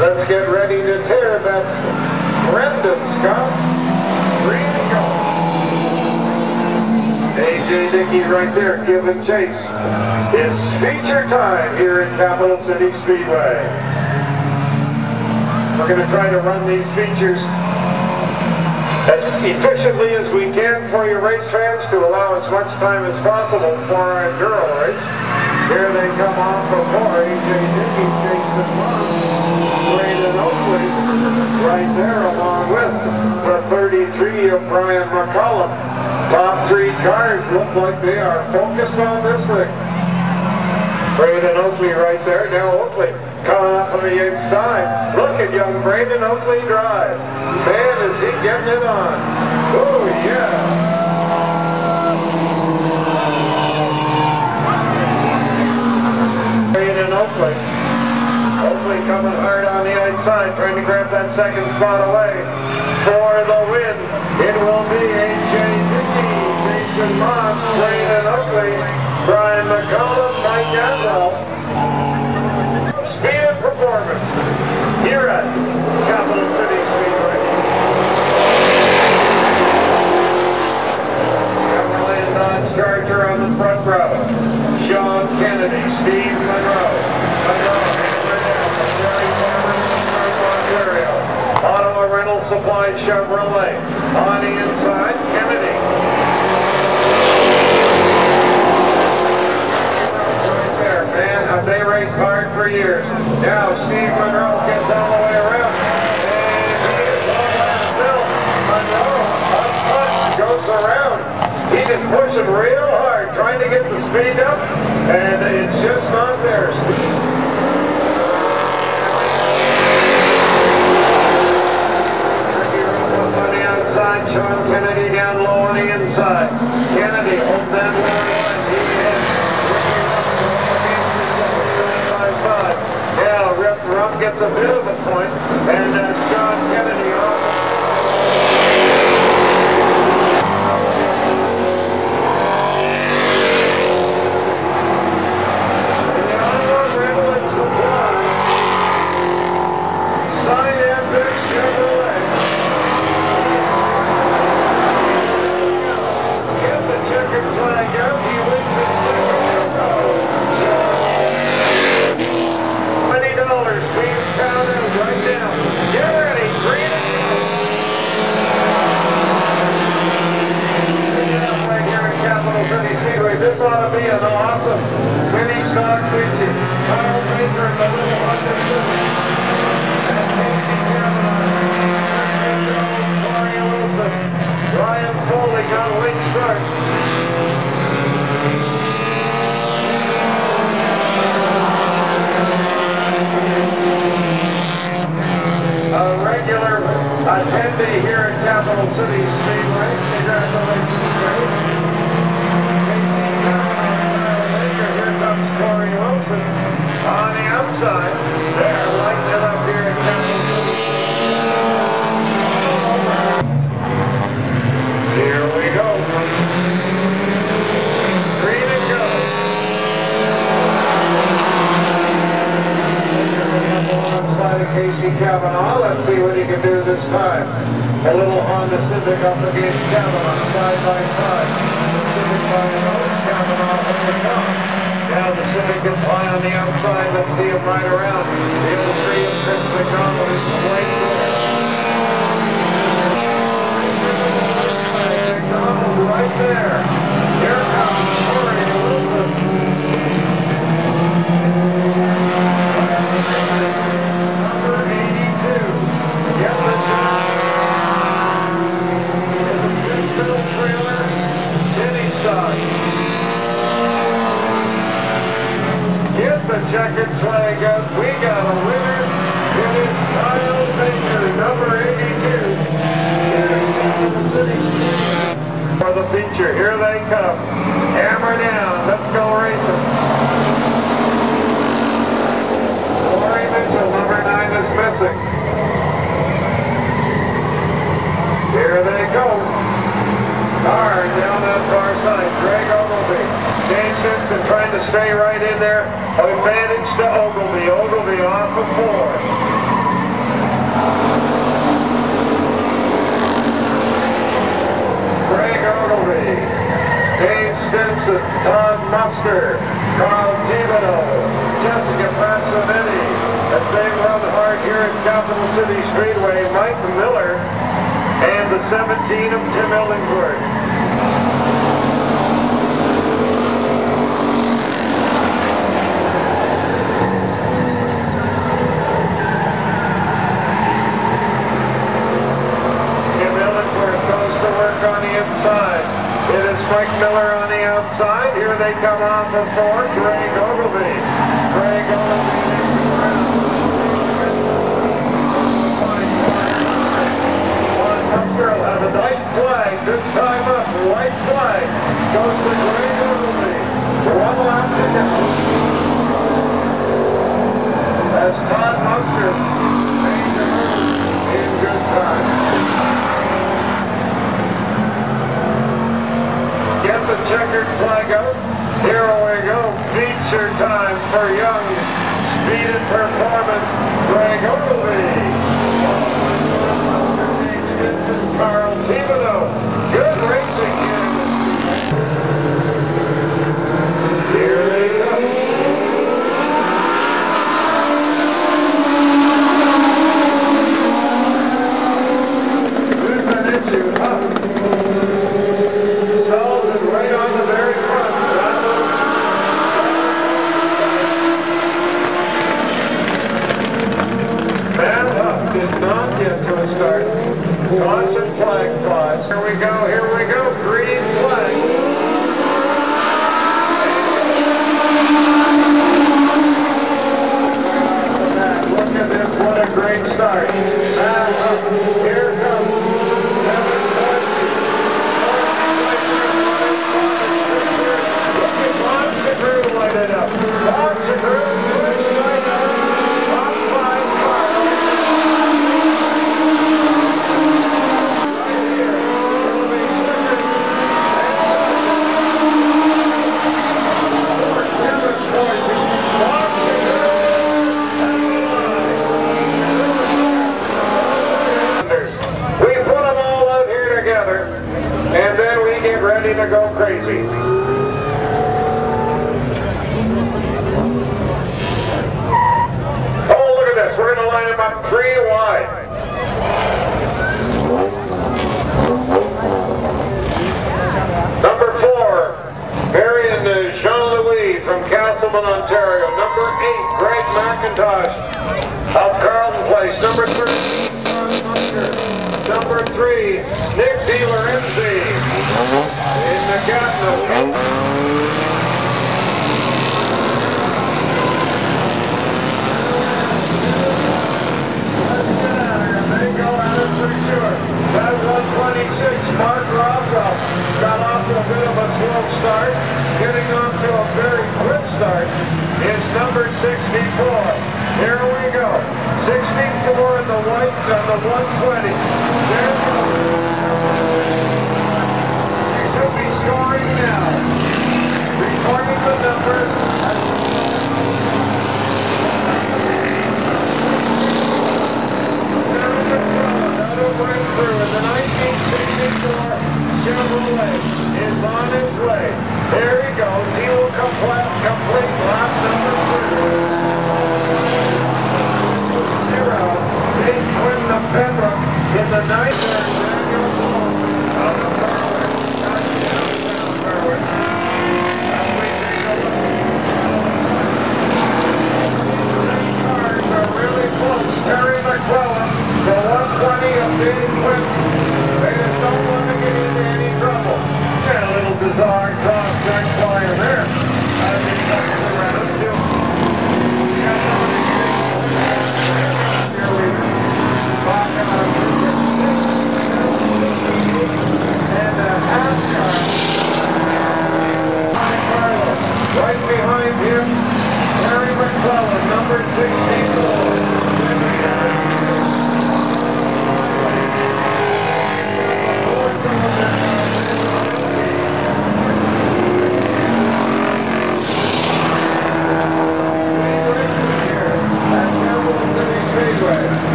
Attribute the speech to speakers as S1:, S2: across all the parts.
S1: Let's get ready to tear. That's Brendan Scott. Green and gold. AJ Dickey right there giving chase. It's feature time here at Capital City Speedway. We're going to try to run these features as efficiently as we can for your race fans to allow as much time as possible for our enduro race. Here they come off before AJ Dickey, Jason Moss, Braden Oakley, right there along with the 33 of Brian McCullum. Top three cars look like they are focused on this thing. Braden Oakley right there. Now Oakley coming up on the inside. Look at young Braden Oakley drive. Man, is he getting it on. Oh, yeah. Braden Oakley. Oakley coming hard outside, trying to grab that second spot away. For the win, it will be AJ Dickey, Jason Moss, Braden Oakley, Brian McCollum, Mike Adwell. Speed and performance here at Capital City Speedway. Chevrolet Dodge Charger on the front row. Sean Kennedy, Steve. Monroe, Hammer down from Jerry Farmer from North Ontario. Ottawa Rental Supply Chevrolet. On the inside, Kennedy. Right there, man, they raced hard for years. Now Steve Monroe gets all the way around. And he is all by himself. Monroe, untouched, goes around. He is pushing real hard, trying to get the speed up, and it's just not there. Ricky Rose up on the outside, Sean Kennedy down low on the inside. Kennedy, hold that low line. He is Ricky Rose side by side. Yeah, Rip Rump gets a bit of a point, and uh, Sean Kennedy off. And the Ottawa Rental and Supply. Cyan Chevrolet. Get the checkered flag out. He wins his second in a row. Twenty dollars being counted right now. Get ready, green and gold. Right here in Capital City Speedway. This ought to be an awesome mini stock feature. Kyle Baker and the little Honda Civic. And Casey Kavanaugh. Corey Wilson. Ryan Foley got a late start. A regular attendee here at Capital City Speedway. Congratulations, Ray. Casey Kavanaugh, Baker. Here comes Corey Wilson on the outside. Up here at Capital Here we go. Green and gold. Alongside of Casey Kavanaugh. Let's see what he can do this time. A little Honda Civic up against Kavanaugh, side by side. Civic by another, Kavanaugh the top. Now the Civic is high on the outside. Let's see him right around. The old tree of Chris McDonald is quite good. McDonald right there. Here comes Corey Wilson. Number 82. Get the It's a six-wheel trailer, Jenny stock. Get the checkered flag up. We got a winner. It is Kyle Baker, number 82. For the feature, here they come. Hammer down, let's go racing. Corey Mitchell, number nine is missing. six and trying to stay right in there. Advantage to Ogilvy. Ogilvy off of four. Dave Stinson, Todd Muster, Carl Thibodeau, Jessica Passavetti, as they run hard here at Capital City Speedway, Mike Miller, and the 17 of Tim Ellingworth. Millen where it goes to work on the inside. It is Mike Miller on the outside. Here they come on for four. Greg Ogilvie. Greg Ogilvie. Have a white flag, this time up, white flag, goes to Greg Ogilvie, one lap to go. Burn. go crazy. Oh, look at this. We're going to line them up three wide. Number four, Marion Jean-Louis from Casselman, Ontario. Number eight, Greg McIntosh of Carleton Place. Number three, number three, Nick DiLorenzo. gentlemen.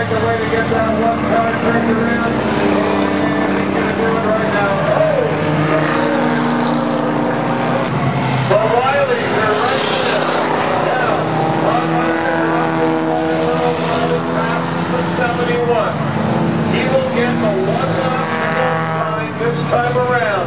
S1: like the way to get that one car turned around. And he's going to do it right now. Oh! Well, Wiley's are right now. One hundred, one hundred, one hundred, 71. He will get the one-lap time this time around.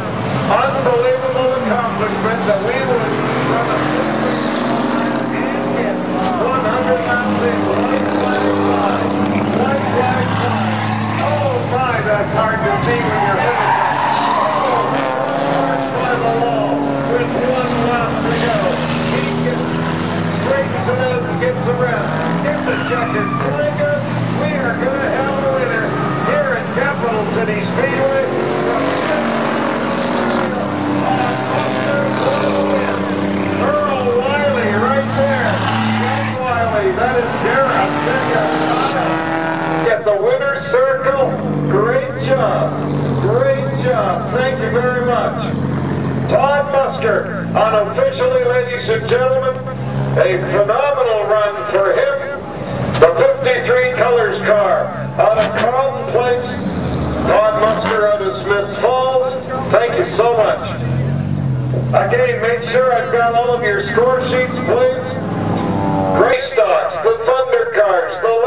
S1: Todd Musker, unofficially, ladies and gentlemen, a phenomenal run for him. The 53 Colors car out of Carleton Place. Todd Musker out of Smiths Falls. Thank you so much. Again, make sure I've got all of your score sheets, please. Gray Stocks, the Thunder Cars, the.